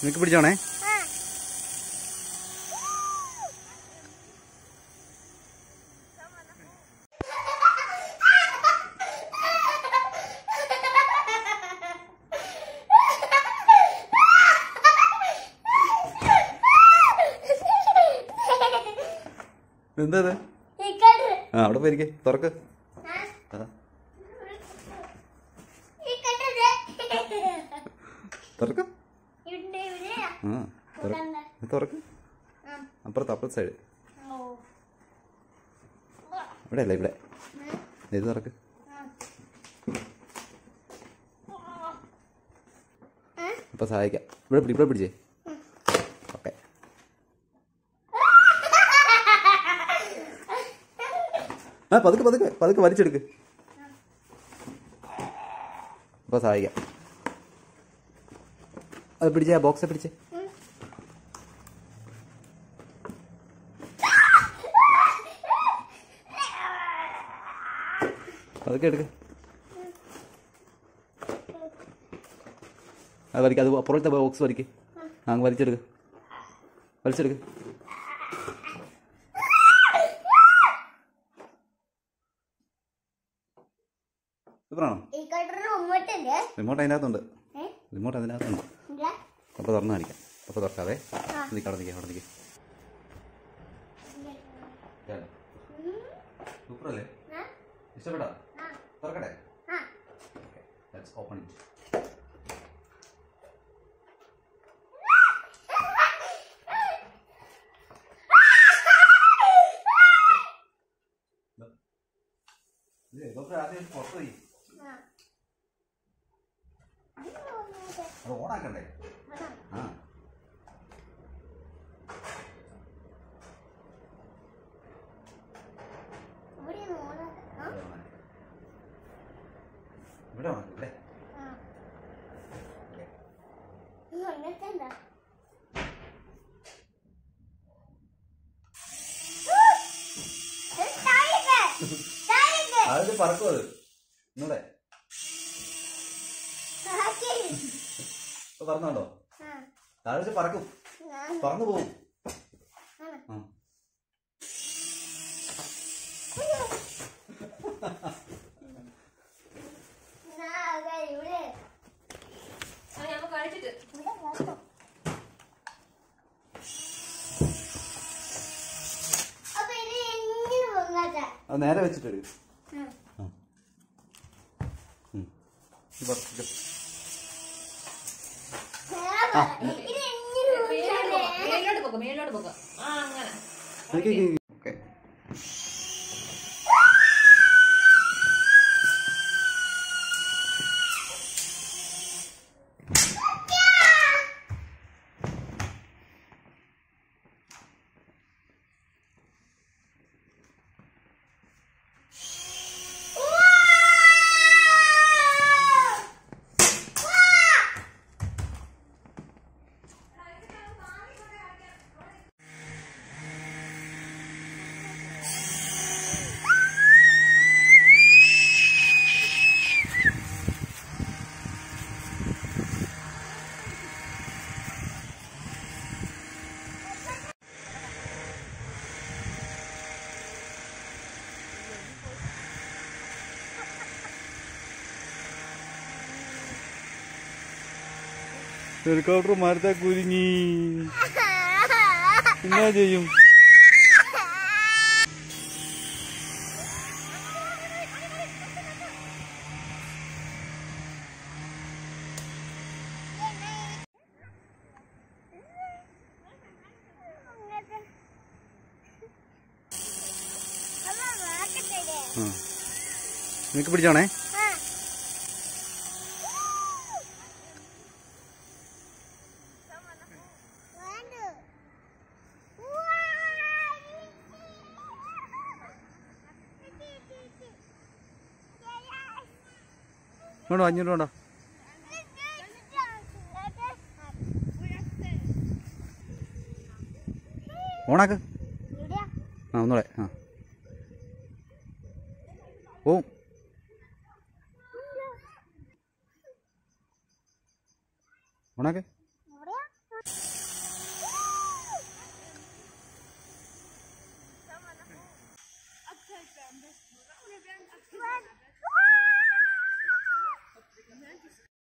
നിനക്ക് പിടിച്ചോണേ? എന്താ ആ അവിടെ പോയിരിക്കേ തുറക്ക്. ആ. തുറക്ക്. ആ തുറക്ക്. അപ്പുറത്ത് അപ്പുറത്ത് സൈഡ് ഇവിടെ അല്ല ഇവിടെ. ഇത് തുറക്ക്. അപ്പൊ സഹായിക്കാം. ഇവിടെ പിടി ഇവിടെ പിടിച്ചേ. ഓക്കെ. ആ പതുക്കെ പതുക്കെ പതുക്കെ വലിച്ചെടുക്ക്. അപ്പൊ സഹായിക്കാം. അത് പിടിച്ചേ ബോക്സ് പിടിച്ചേ. അതൊക്കെ എടുക്ക്. അത് വലിക്ക അത് അപ്പുറത്തെ ബോക്സ് വലിക്ക്. ആ അങ്ങ് വലിച്ചെടുക്ക. വലിച്ചെടുക്ക. റിമോട്ട് അതിനകത്തുണ്ട്. റിമോട്ട് അതിനകത്തുണ്ട്. അപ്പോൾ തുറന്ന് കാണിക്കാം. അപ്പോൾ തുറക്കാതെ നിൽക്കാം അവിടെ നിൽക്കാം അവിടെ നിൽക്കാം സൂപ്പറല്ലേ? ഇഷ്ടപ്പെടാ തുറക്കട്ടെ? ലെറ്റ്സ് ഓപ്പൺ ഇറ്റ് ആദ്യം പുറത്ത് പോയി. അത് ഓണാക്കണ്ടേ? ആ. ഇവിടെ ഓണാക്കി ഇവിടെ അതിൽ പറക്കും അത്? ഇന്നലെ. പറന്നുണ്ടോ താഴെ വെച്ച് പറക്കും പറന്നു പോവും ആ. നമുക്ക് കഴിച്ചിട്ട് അപ്പൊ ഇത് എങ്ങനെ പൊങ്ങാത്ത അത് നേരെ വെച്ചിട്ട് എടുക്ക്. ആ. ഉം. ഇത് പറക്ക്. ഇത് എങ്ങനെ പൊങ്ങാത്ത മേലോട്ട് പോകും മേലോട്ട് പോകും ആ അങ്ങനെ. ഹെലികോപ്റ്റർ മരത്തെ കുരുങ്ങി. എന്നാ ചെയ്യും? നിനക്ക് പിടിച്ചോണേ? ഇങ്ങോട്ടോ അഞ്ഞൂറ് കൊണ്ടോ ഓണാക്ക്. ആ ഒന്നുകൂടെ ആ. പോവും ഓണാക്കെ.